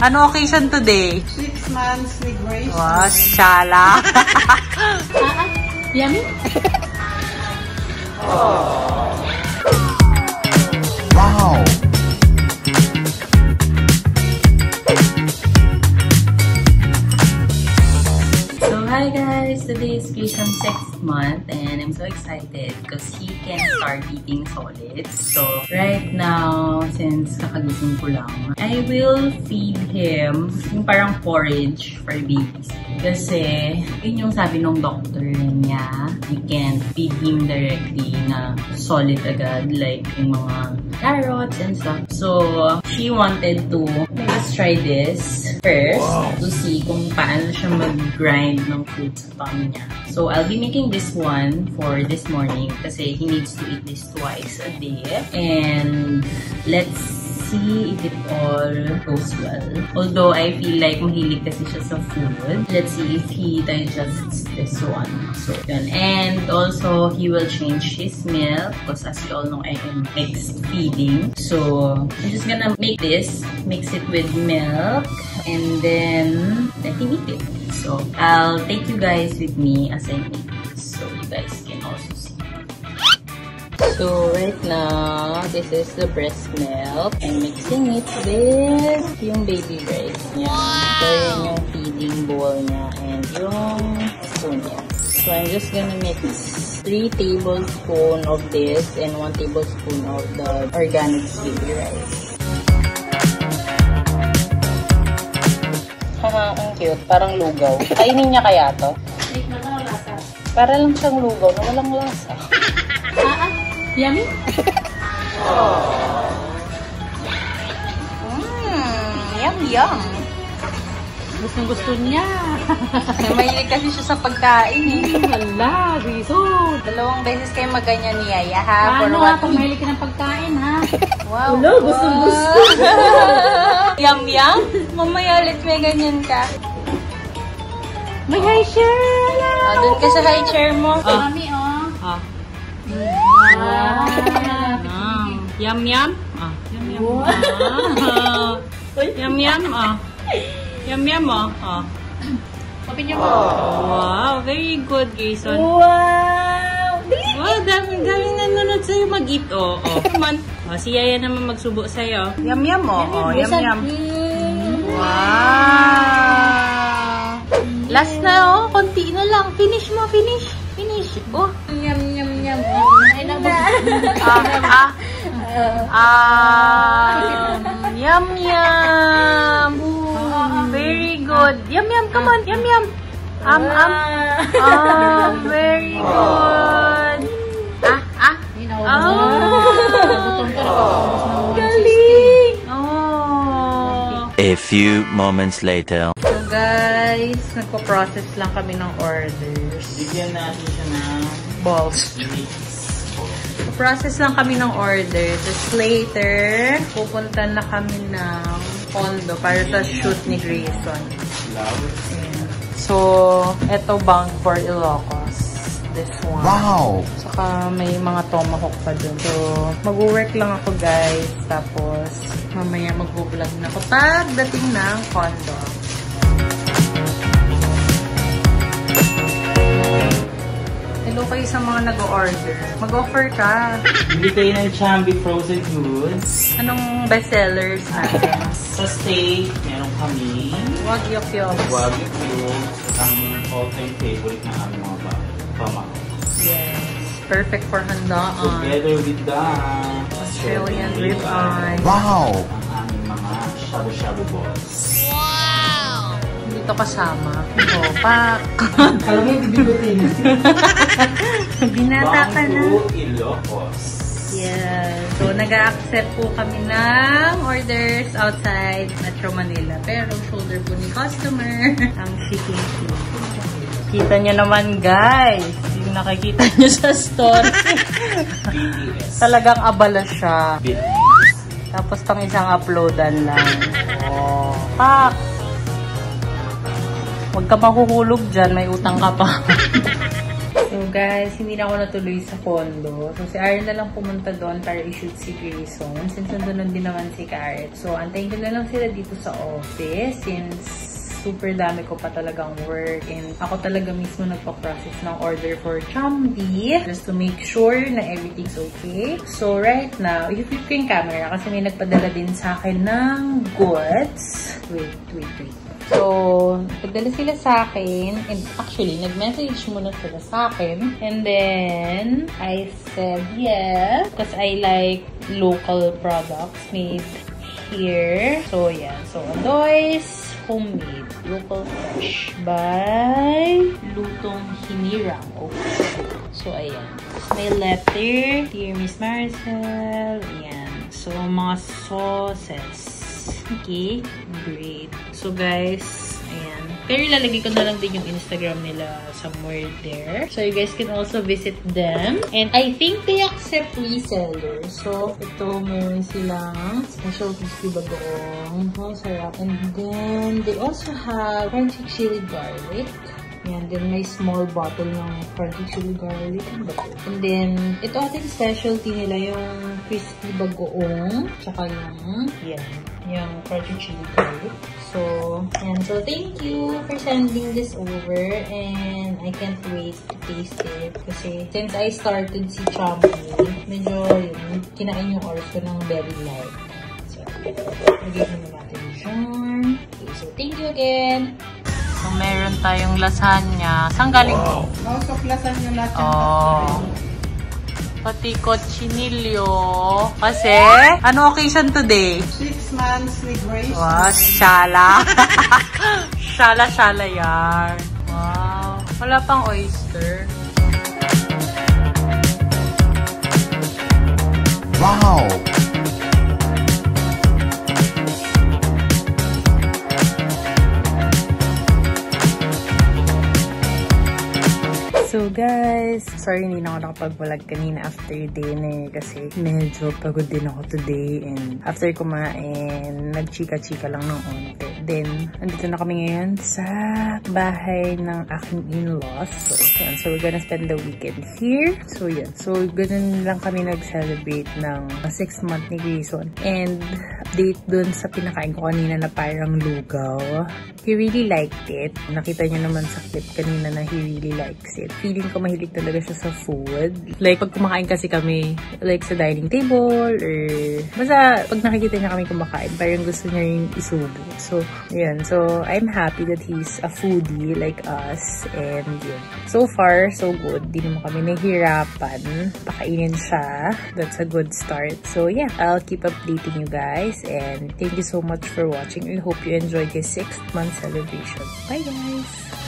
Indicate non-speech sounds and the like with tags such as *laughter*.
Ano occasion today? Six months ni Grace. Wow, shala. *laughs* Yummy? Wow. So hi guys, today is Krishan's sixth month and I'm so excited because he can start eating solids. So right now, since kakagising ko lang, I will feed him yung parang porridge for babies. Kasi yun yung sabi ng doctor niya, we can feed him directly na solid agad like yung mga carrots and stuff. So she wanted to let's try this first to see kung paano siya mag-grind ng food sa tummy niya. So, I'll be making this one for this morning kasi he needs to eat this twice a day. And let's see if it all goes well. Although I feel like mahilig kasi siya sa food. Let's see if he digests this one. So, yun. And also, he will change his milk because as you all know, I am mixed feeding. So, I'm just gonna make this, mix it with milk, and then let him eat it. So, I'll take you guys with me as I make so you guys can also see. So, right now, this is the breast milk. I'm mixing it with yung baby breast niya. So, yun yung feeding bowl niya and yung spoon niya. So, I'm just gonna mix 3 tablespoons of this and 1 tablespoon of the organic baby rice. Ang cute. Parang lugaw. Kainin niya kaya to? Para lang siyang lugaw na walang lasa. Yummy? Mmm, yum yum. Gustong gusto niya. *laughs* Mahilig kasi siya sa pagkain eh. Wala, Rizzo. Dalawang beses kayo maganyan ni Yaya ha. Nga what pag mahilig ka ng pagkain, ha? Wow. Ulo, gustong gusto. *laughs* yum yum. Mamaya ulit may ganyan ka. May high share! Ah, doon ka sa high chair mo. Mami, oh. ah. Ah. Ah. Yum yum. Ah. Yum yum. Ah. *laughs* Yum yum. Ah. Yum yum. Ah. Ah. Open your mouth. Wow, very good, Jason. Wow! Wow, dami, dami nanonood sa'yo mag-eat. Oh, oh. *laughs* On. Oh, si Yaya naman magsubok sa'yo. Yum yum, oh. oh yum yum. Wow! Last na, oh. Konti na lang. Finish mo, finish. Finish. Oh. Yum, yum, yum. Oh, ay, nabos. *laughs* Ah, ah. Ah. Yum yum. Very good. Yum yum, come on. Yum yum. Um, um. Ah, very good. Ah, ah. Na. Galing! Oh. A few moments later. So guys, nagpo-process lang kami ng orders. Bigyan natin siya ng Balls. Process lang kami ng order. Tapos later, pupunta na kami ng condo para sa shoot ni Grayson. So, eto bang for Ilocos. This one. Wow. Saka may mga tomahawk pa dun. So, mag-work lang ako guys. Tapos, mamaya mag-vlog na ako pagdating ng condo. Hello kayo sa mga nag-order. Mag-offer ka. Bili kayo ng Chambi Frozen Goods. Anong bestsellers natin? Sa steak, kami Wagyu Kyoks. Wagyu cubes. Ang all-time favorite ng aming mga ba- pamako. Yes. Perfect for handaan. Together with the Australian ribeye. Wow. ang aming mga shabu-shabu balls. Dito kasama. Oh, pak. Alam mo yung. Binata *laughs* ka na. Bangko Ilocos. Yes. So, nag-accept po kami ng orders outside Metro Manila. Pero, shoulder po ni customer *laughs* ang shipping fee. Kita nyo naman, guys. Yung nakikita nyo sa store. *laughs* Talagang abala siya. Tapos, pang isang uploadan lang. Oh. Pak! Huwag ka mahuhulog dyan. May utang ka pa. *laughs* so, guys, hindi na ako natuloy sa condo. So si Aaron na lang pumunta doon para i-shoot si Grayson since nandun din naman si Carrot. So antayin ko na lang sila dito sa office since super dami ko pa talagang work and ako talaga mismo nagpa-process ng order for Chambi just to make sure na everything's okay. So right now, i-flip ko yung camera kasi may nagpadala din sa akin ng goods. Wait, wait, wait. So, nagpadala sila sa akin. And actually, nag-message muna sila sa akin. And then, I said yes. Because I like local products made here. So, yeah. So, Adoy's Homemade Local Fresh by Lutong Hinirang. Okay. So, ayan. May letter. Dear Miss Maricel. Ayan. So, mga sauces. Okay. Great. So, guys, ayan. Pero ilalagay ko na lang din yung Instagram nila somewhere there. So, you guys can also visit them. And I think they accept resellers. So, ito, meron silang special crispy bagoong. Oh, sarap. And then, they also have crunchy chili garlic. Yan, then may small bottle ng garlic. To? And then, ito ating specialty nila, yung crispy bagoong. Tsaka yung, yan, yung crunchy chili garlic. So, yan. So, thank you for sending this over. And I can't wait to taste it. Kasi, since I started si Champi, medyo, yun, kinain yung oras ko ng very light. So, lagay naman natin dyan. Okay, so, thank you again. So, meron tayong lasagna. Saan galing to? Nausuklasan nyo lahat ng Oh. Pati cochinillo. Kasi, ano occasion today? Six months ni Grace. Wow, shala. *laughs* shala, shala yan. Wow. Wala pang oyster. Wow! So guys, sorry hindi na ako nakapag-vlog kanina after dinner kasi medyo pagod din ako today and after kumain, nagchika-chika lang ng onte. Then, andito na kami ngayon sa bahay ng aking in-laws. So, yan. So, we're gonna spend the weekend here. So, yan. So, ganun lang kami nag-celebrate ng 6 month ni Grayson. And, update dun sa pinakain ko kanina na parang lugaw. He really liked it. Nakita niyo naman sa clip kanina na he really likes it. Feeling ko mahilig talaga siya sa food. Like, pag kumakain kasi kami, like sa dining table, or basta pag nakikita niya kami kumakain, parang gusto niya yung isubo. So, yun. So, I'm happy that he's a foodie like us. And yun. So far, so good. Di naman kami nahihirapan. Pakainin siya. That's a good start. So, yeah. I'll keep updating you guys. And thank you so much for watching. I hope you enjoyed this sixth month celebration. Bye, guys!